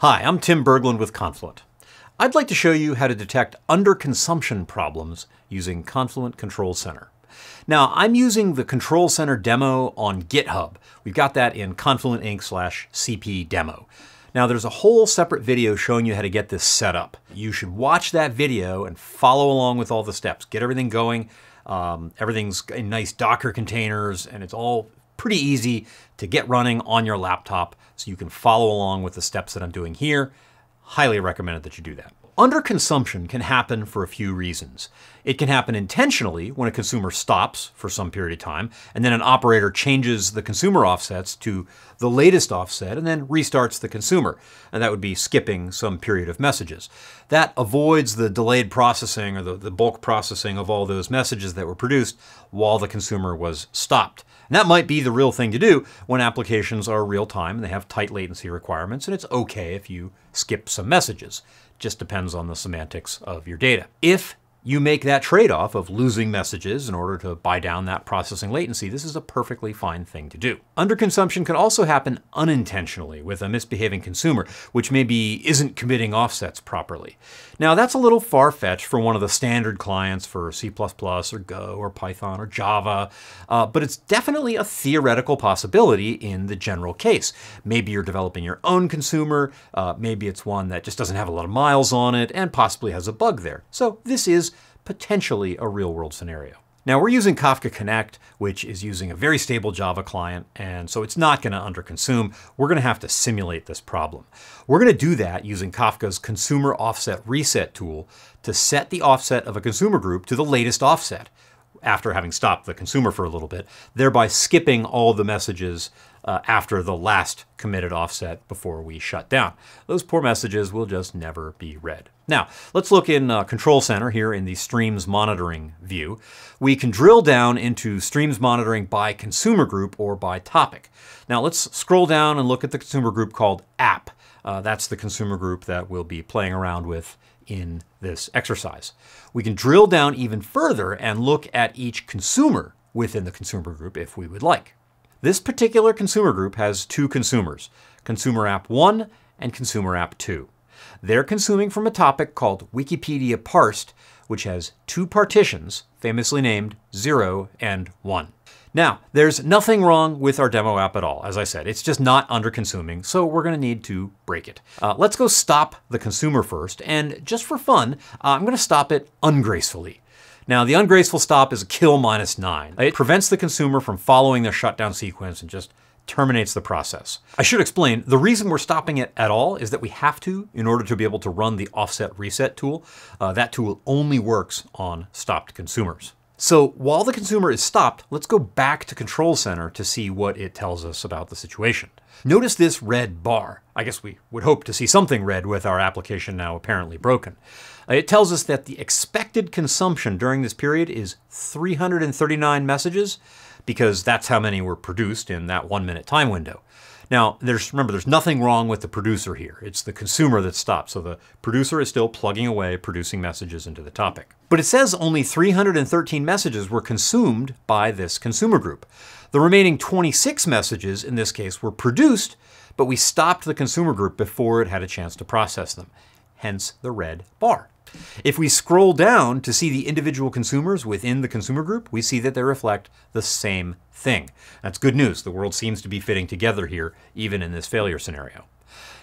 Hi, I'm Tim Berglund with Confluent. I'd like to show you how to detect underconsumption problems using Confluent Control Center. Now, I'm using the Control Center demo on GitHub. We've got that in Confluent Inc. slash CP demo. Now, there's a whole separate video showing you how to get this set up. You should watch that video and follow along with all the steps. Get everything going. Um, everything's in nice Docker containers, and it's all pretty easy to get running on your laptop so you can follow along with the steps that I'm doing here. Highly recommended that you do that. Underconsumption can happen for a few reasons. It can happen intentionally when a consumer stops for some period of time, and then an operator changes the consumer offsets to the latest offset and then restarts the consumer. And that would be skipping some period of messages. That avoids the delayed processing or the, the bulk processing of all those messages that were produced while the consumer was stopped. And that might be the real thing to do when applications are real time and they have tight latency requirements, and it's okay if you skip some messages. Just depends on the semantics of your data. If you make that trade-off of losing messages in order to buy down that processing latency, this is a perfectly fine thing to do. Underconsumption can also happen unintentionally with a misbehaving consumer, which maybe isn't committing offsets properly. Now that's a little far-fetched for one of the standard clients for C++ or Go or Python or Java, uh, but it's definitely a theoretical possibility in the general case. Maybe you're developing your own consumer, uh, maybe it's one that just doesn't have a lot of miles on it and possibly has a bug there. So this is potentially a real world scenario. Now we're using Kafka Connect, which is using a very stable Java client, and so it's not going to underconsume. We're going to have to simulate this problem. We're going to do that using Kafka's consumer offset reset tool to set the offset of a consumer group to the latest offset after having stopped the consumer for a little bit, thereby skipping all the messages uh, after the last committed offset before we shut down. Those poor messages will just never be read. Now, let's look in uh, Control Center here in the Streams Monitoring view. We can drill down into Streams Monitoring by consumer group or by topic. Now, let's scroll down and look at the consumer group called App. Uh, that's the consumer group that we'll be playing around with in this exercise. We can drill down even further and look at each consumer within the consumer group if we would like. This particular consumer group has two consumers, Consumer App 1 and Consumer App 2. They're consuming from a topic called Wikipedia Parsed, which has two partitions, famously named 0 and 1. Now, there's nothing wrong with our demo app at all. As I said, it's just not under consuming, so we're going to need to break it. Uh, let's go stop the consumer first, and just for fun, uh, I'm going to stop it ungracefully. Now, the ungraceful stop is a kill minus 9. It prevents the consumer from following the shutdown sequence and just terminates the process. I should explain, the reason we're stopping it at all is that we have to in order to be able to run the offset reset tool. Uh, that tool only works on stopped consumers. So while the consumer is stopped, let's go back to Control Center to see what it tells us about the situation. Notice this red bar. I guess we would hope to see something red with our application now apparently broken. Uh, it tells us that the expected consumption during this period is 339 messages because that's how many were produced in that one minute time window. Now, there's remember, there's nothing wrong with the producer here. It's the consumer that stopped. So the producer is still plugging away, producing messages into the topic. But it says only 313 messages were consumed by this consumer group. The remaining 26 messages in this case were produced, but we stopped the consumer group before it had a chance to process them. Hence the red bar. If we scroll down to see the individual consumers within the consumer group, we see that they reflect the same thing. That's good news. The world seems to be fitting together here, even in this failure scenario.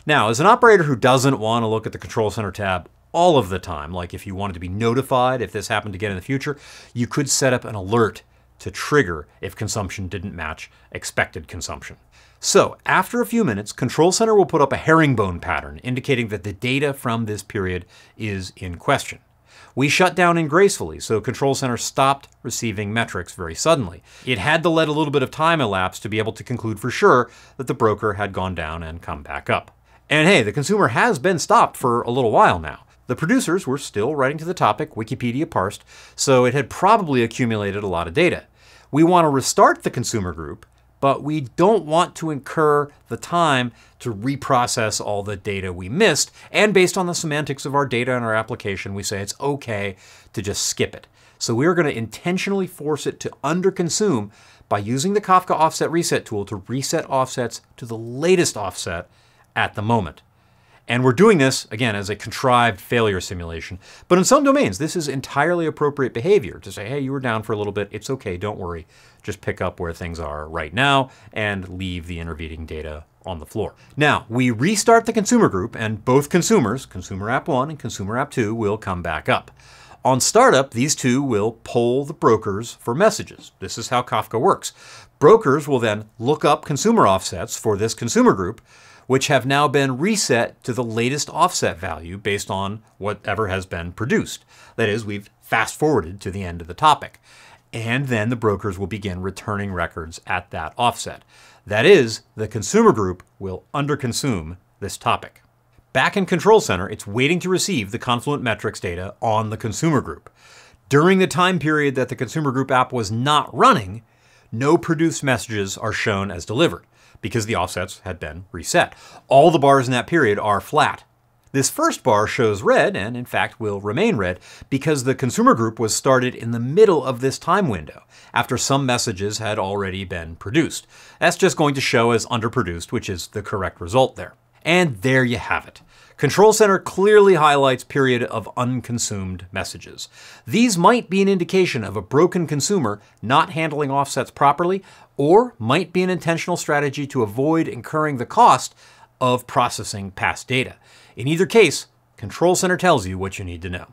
Now, as an operator who doesn't want to look at the Control Center tab all of the time, like if you wanted to be notified if this happened again in the future, you could set up an alert to trigger if consumption didn't match expected consumption. So after a few minutes, Control Center will put up a herringbone pattern indicating that the data from this period is in question. We shut down in gracefully, so Control Center stopped receiving metrics very suddenly. It had to let a little bit of time elapse to be able to conclude for sure that the broker had gone down and come back up. And hey, the consumer has been stopped for a little while now. The producers were still writing to the topic, Wikipedia parsed, so it had probably accumulated a lot of data. We want to restart the consumer group but we don't want to incur the time to reprocess all the data we missed. And based on the semantics of our data and our application, we say it's okay to just skip it. So we're going to intentionally force it to underconsume by using the Kafka offset reset tool to reset offsets to the latest offset at the moment. And we're doing this, again, as a contrived failure simulation. But in some domains, this is entirely appropriate behavior to say, hey, you were down for a little bit. It's okay. Don't worry. Just pick up where things are right now and leave the intervening data on the floor. Now, we restart the consumer group, and both consumers, Consumer App 1 and Consumer App 2, will come back up. On startup, these two will poll the brokers for messages. This is how Kafka works. Brokers will then look up consumer offsets for this consumer group, which have now been reset to the latest offset value based on whatever has been produced. That is, we've fast forwarded to the end of the topic. And then the brokers will begin returning records at that offset. That is, the consumer group will underconsume this topic. Back in Control Center, it's waiting to receive the Confluent metrics data on the consumer group. During the time period that the consumer group app was not running, no produced messages are shown as delivered because the offsets had been reset. All the bars in that period are flat. This first bar shows red, and in fact will remain red, because the consumer group was started in the middle of this time window, after some messages had already been produced. That's just going to show as underproduced, which is the correct result there. And there you have it. Control Center clearly highlights period of unconsumed messages. These might be an indication of a broken consumer not handling offsets properly, or might be an intentional strategy to avoid incurring the cost of processing past data. In either case, Control Center tells you what you need to know.